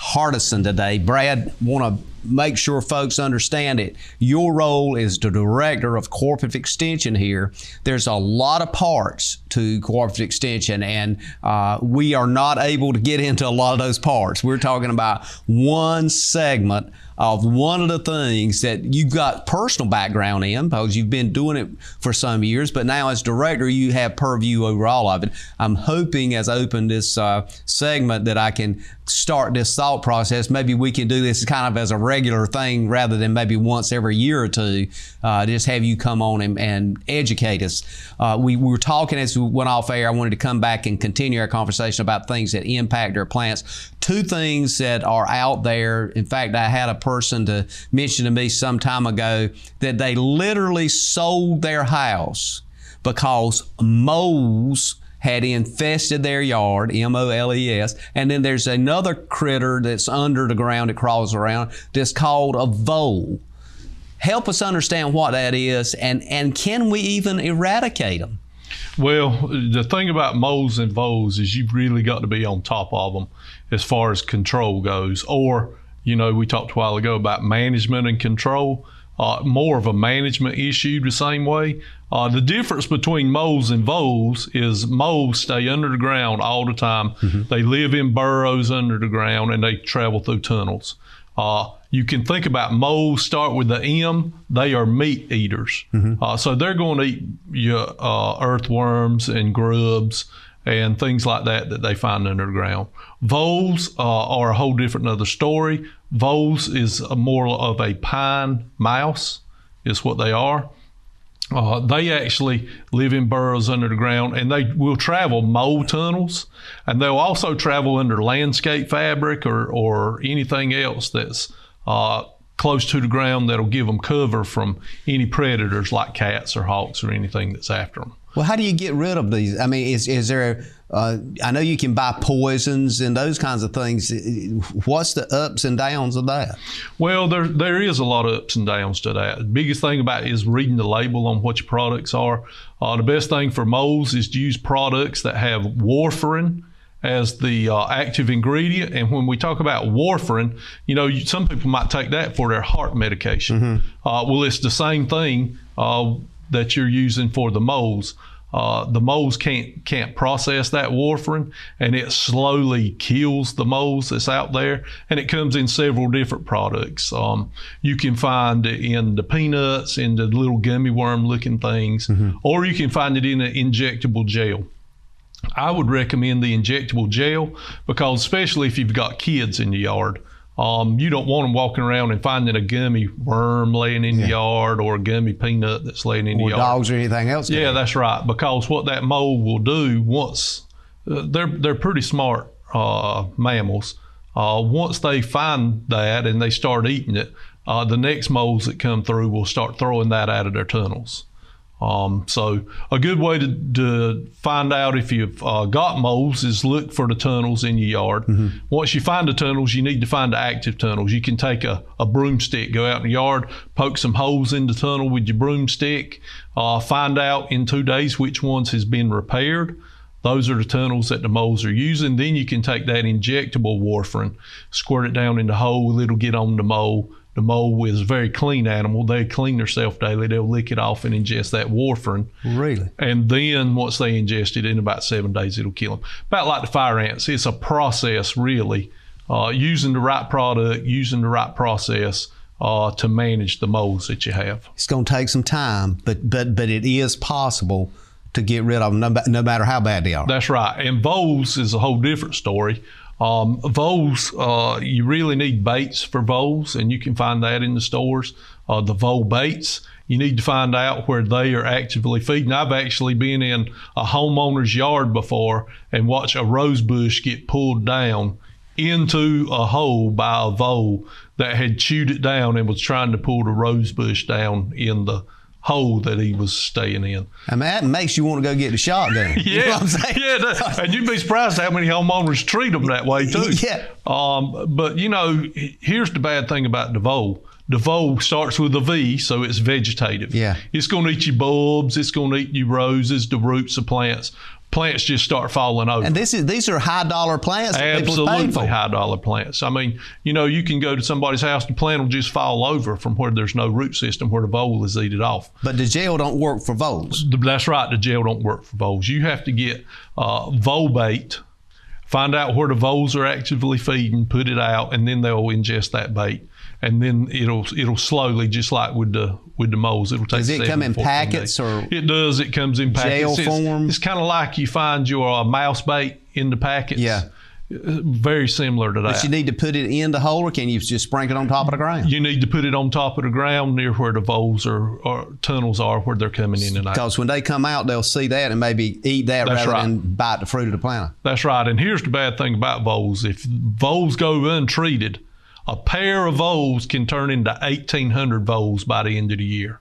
Hardison today. Brad, want to make sure folks understand it. Your role is the director of cooperative extension here. There's a lot of parts to cooperative extension, and uh, we are not able to get into a lot of those parts. We're talking about one segment of one of the things that you've got personal background in because you've been doing it for some years, but now as director, you have purview over all of it. I'm hoping as I open this uh, segment that I can start this thought process. Maybe we can do this kind of as a regular thing rather than maybe once every year or two. Uh, just have you come on and, and educate us. Uh, we, we, were talking as we went off air. I wanted to come back and continue our conversation about things that impact our plants. Two things that are out there. In fact, I had a person to mention to me some time ago that they literally sold their house because moles had infested their yard, M O L E S, and then there's another critter that's under the ground that crawls around that's called a vole. Help us understand what that is, and, and can we even eradicate them? Well, the thing about moles and voles is you've really got to be on top of them as far as control goes. Or, you know, we talked a while ago about management and control. Uh, more of a management issue the same way. Uh, the difference between moles and voles is moles stay under the ground all the time. Mm-hmm. They live in burrows under the ground and they travel through tunnels. Uh, you can think about moles start with the M. They are meat eaters. Mm-hmm. Uh, so they're going to eat your uh, earthworms and grubs and things like that that they find underground. Voles uh, are a whole different other story. Voles is more of a pine mouse, is what they are. Uh, they actually live in burrows under the ground and they will travel mole tunnels and they'll also travel under landscape fabric or, or anything else that's uh, close to the ground that'll give them cover from any predators like cats or hawks or anything that's after them. Well, how do you get rid of these? I mean, is, is there, uh, I know you can buy poisons and those kinds of things. What's the ups and downs of that? Well, there, there is a lot of ups and downs to that. The biggest thing about it is reading the label on what your products are. Uh, the best thing for moles is to use products that have warfarin as the uh, active ingredient. And when we talk about warfarin, you know, you, some people might take that for their heart medication. Mm-hmm. Uh, well, it's the same thing uh, that you're using for the moles. Uh, the moles can't can't process that warfarin, and it slowly kills the moles that's out there. And it comes in several different products. Um, you can find it in the peanuts, in the little gummy worm looking things, mm-hmm. or you can find it in an injectable gel. I would recommend the injectable gel because, especially if you've got kids in the yard, Um, you don't want them walking around and finding a gummy worm laying in the yard or a gummy peanut that's laying in or the yard. dogs or anything else. Yeah, that's right. Because what that mole will do once uh, they're they're pretty smart uh, mammals. Uh, once they find that and they start eating it, uh, the next moles that come through will start throwing that out of their tunnels. Um, so a good way to, to find out if you've uh, got moles is look for the tunnels in your yard. Mm-hmm. Once you find the tunnels, you need to find the active tunnels. You can take a, a broomstick, go out in the yard, poke some holes in the tunnel with your broomstick, uh, find out in two days which ones has been repaired. Those are the tunnels that the moles are using. Then you can take that injectable warfarin, squirt it down in the hole. It'll get on the mole. The mole is a very clean animal. They clean themselves daily. They'll lick it off and ingest that warfarin. Really? And then once they ingest it, in about seven days, it'll kill them. About like the fire ants, it's a process really. Uh, using the right product, using the right process uh, to manage the moles that you have. It's going to take some time, but but but it is possible to get rid of them, no, no matter how bad they are. That's right. And voles is a whole different story. Um, voles, uh, you really need baits for voles, and you can find that in the stores. Uh, the vole baits, you need to find out where they are actively feeding. I've actually been in a homeowner's yard before and watched a rose bush get pulled down into a hole by a vole that had chewed it down and was trying to pull the rose bush down in the hole that he was staying in. I mean, that makes you want to go get the shotgun. Yeah, You know what I'm saying? yeah, that- and you'd be surprised how many homeowners treat them that way too. Yeah. Um, but you know, here's the bad thing about the vole. The vole starts with a V, so it's vegetative. Yeah. It's going to eat your bulbs. It's going to eat your roses, the roots of plants. Plants just start falling over. And this is these are high dollar plants Absolutely high dollar plants. I mean, you know, you can go to somebody's house, the plant will just fall over from where there's no root system, where the vole is eaten off. But the gel don't work for voles. That's right. The gel don't work for voles. You have to get uh, vole bait, find out where the voles are actively feeding, put it out, and then they'll ingest that bait. And then it'll it'll slowly, just like with the with the moles, it'll take. Does it come in packets or It does. It comes in packets. gel It's- form? It's, kind of like you find your uh, mouse bait in the packets. Yeah. Very similar to that. But you need to put it in the hole, or can you just sprinkle it on top of the ground? You need to put it on top of the ground near where the voles or, or tunnels are, where they're coming in and out. Because when they come out, they'll see that and maybe eat that That's rather right. than bite the fruit of the plant. That's right. And here's the bad thing about voles: if voles go untreated, a pair of voles can turn into 1,800 voles by the end of the year.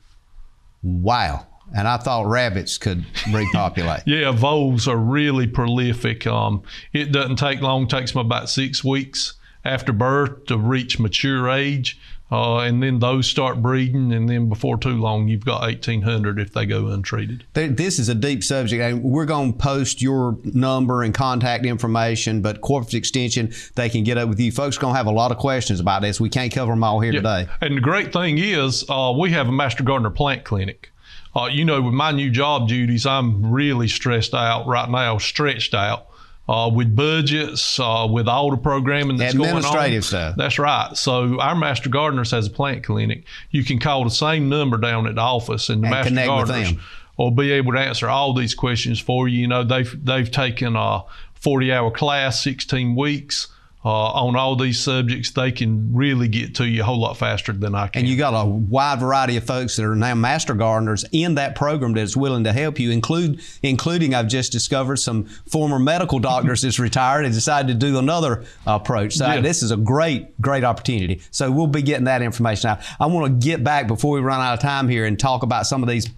Wow. And I thought rabbits could repopulate. Yeah, voles are really prolific. Um, it doesn't take long; takes them about six weeks after birth to reach mature age, uh, and then those start breeding. And then before too long, you've got 1,800 if they go untreated. This is a deep subject. and We're going to post your number and contact information, but Cooperative Extension, they can get up with you. Folks are going to have a lot of questions about this. We can't cover them all here today. And the great thing is, uh, we have a Master Gardener plant clinic. Uh, you know, with my new job duties, I'm really stressed out right now, stretched out. Uh, with budgets, uh, with all the programming that's going on. Administrative stuff. That's right. So our Master Gardeners has a plant clinic. You can call the same number down at the office, and the And Master connect with Gardeners them. will be able to answer all these questions for you. You know, they've they've taken a 40-hour class, 16 weeks. Uh, on all these subjects, they can really get to you a whole lot faster than I can. And you got a wide variety of folks that are now master gardeners in that program that's willing to help you, include including I've just discovered some former medical doctors that's retired and decided to do another approach. So Yeah. this is a great, great opportunity. So we'll be getting that information out. I want to get back before we run out of time here and talk about some of these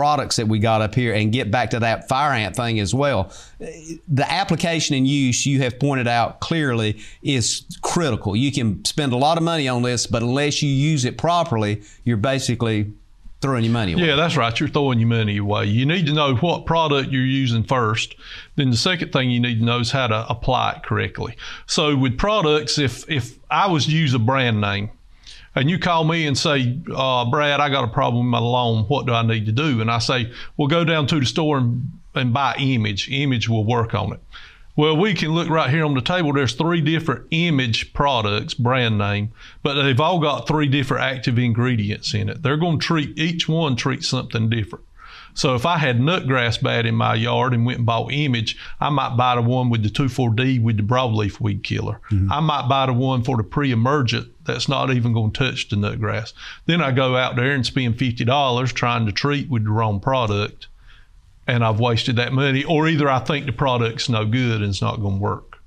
products that we got up here and get back to that fire ant thing as well. The application and use you have pointed out clearly is critical. You can spend a lot of money on this, but unless you use it properly, you're basically throwing your money away. Yeah, that's right. You're throwing your money away. You need to know what product you're using first. Then the second thing you need to know is how to apply it correctly. So with products, if if I was to use a brand name, and you call me and say, uh, Brad, I got a problem with my loan. What do I need to do? And I say, well, go down to the store and, and buy Image. Image will work on it. Well, we can look right here on the table. There's three different image products, brand name, but they've all got three different active ingredients in it. They're going to treat each one treat something different. So if I had nutgrass bat in my yard and went and bought image, I might buy the one with the 2,4-D with the broadleaf weed killer. Mm-hmm. I might buy the one for the pre-emergent that's not even going to touch the nutgrass. Then I go out there and spend $50 trying to treat with the wrong product and I've wasted that money, or either I think the product's no good and it's not going to work.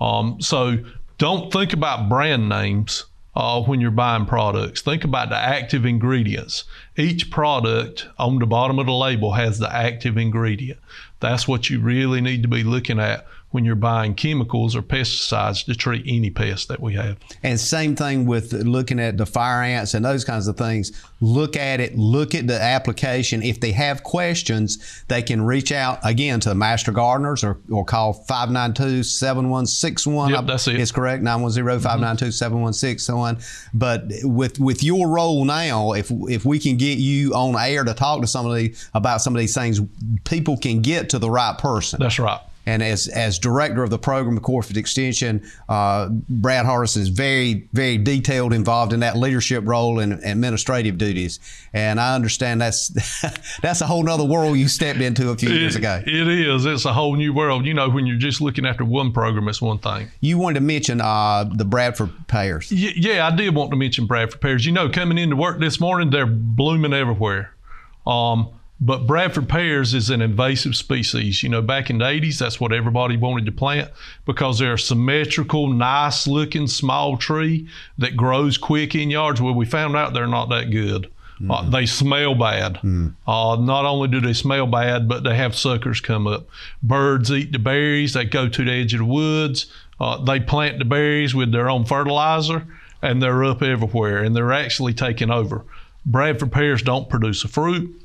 Um, so don't think about brand names uh, when you're buying products. Think about the active ingredients. Each product on the bottom of the label has the active ingredient. That's what you really need to be looking at when you're buying chemicals or pesticides to treat any pest that we have. And same thing with looking at the fire ants and those kinds of things. Look at it, look at the application. If they have questions, they can reach out again to the Master Gardeners or, or call 592 7161. Yep, that's it. It's correct, 910 mm-hmm. 592 7161. But with with your role now, if if we can get you on air to talk to somebody about some of these things, people can get to the right person. That's right. And as, as director of the program of course, Cooperative Extension, uh, Brad Hardison is very, very detailed, involved in that leadership role and administrative duties. And I understand that's that's a whole other world you stepped into a few it, years ago. It is. It's a whole new world. You know, when you're just looking after one program, it's one thing. You wanted to mention uh, the Bradford pears. Y- yeah, I did want to mention Bradford pears. You know, coming into work this morning, they're blooming everywhere. Um, but Bradford pears is an invasive species. You know, back in the 80s, that's what everybody wanted to plant because they're a symmetrical, nice looking small tree that grows quick in yards. Well, we found out they're not that good. Mm. Uh, they smell bad. Mm. Uh, not only do they smell bad, but they have suckers come up. Birds eat the berries, they go to the edge of the woods, uh, they plant the berries with their own fertilizer, and they're up everywhere and they're actually taking over. Bradford pears don't produce a fruit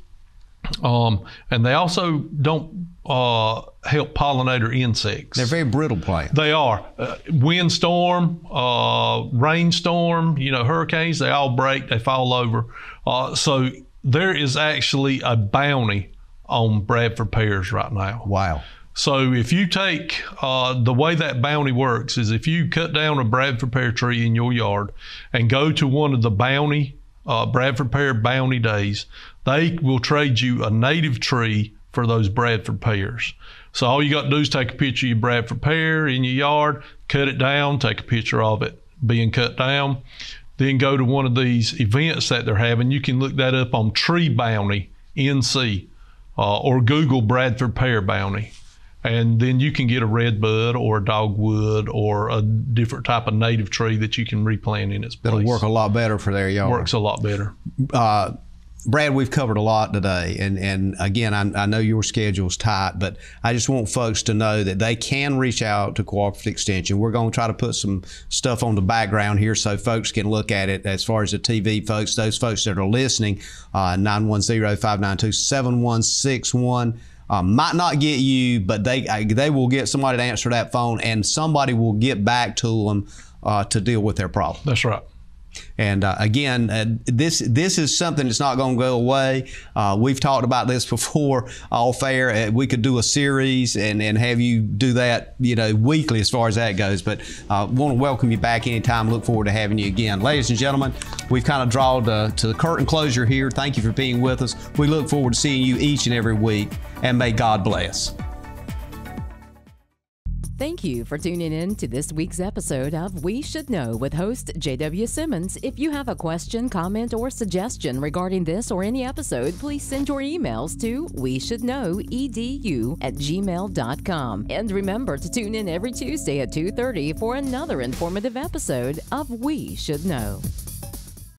um, and they also don't uh, help pollinator insects. They're very brittle plants. They are. Uh, windstorm, uh, rainstorm, you know, hurricanes, they all break, they fall over. Uh, so there is actually a bounty on Bradford pears right now. Wow. So if you take uh, the way that bounty works is if you cut down a Bradford pear tree in your yard and go to one of the bounty uh, Bradford pear bounty days, they will trade you a native tree for those Bradford pears. So all you got to do is take a picture of your Bradford pear in your yard, cut it down, take a picture of it being cut down, then go to one of these events that they're having. You can look that up on Tree Bounty NC uh, or Google Bradford Pear Bounty. And then you can get a red bud or a dogwood or a different type of native tree that you can replant in its place. That'll work a lot better for their yard. Works a lot better. Uh, Brad, we've covered a lot today, and and again, I, I know your schedule's tight, but I just want folks to know that they can reach out to Cooperative Extension. We're going to try to put some stuff on the background here so folks can look at it. As far as the TV folks, those folks that are listening, nine one zero five nine two seven one six one. 910-592-7161. Uh, might not get you, but they uh, they will get somebody to answer that phone, and somebody will get back to them uh, to deal with their problem. That's right. And uh, again, uh, this this is something that's not going to go away. Uh, we've talked about this before, all fair. Uh, we could do a series and, and have you do that, you know, weekly as far as that goes. But uh, want to welcome you back anytime. Look forward to having you again, ladies and gentlemen. We've kind of drawn to, to the curtain closure here. Thank you for being with us. We look forward to seeing you each and every week, and may God bless. Thank you for tuning in to this week's episode of We Should Know with host J.W. Simmons. If you have a question, comment, or suggestion regarding this or any episode, please send your emails to we should know edu at gmail.com. And remember to tune in every Tuesday at 2.30 for another informative episode of We Should Know.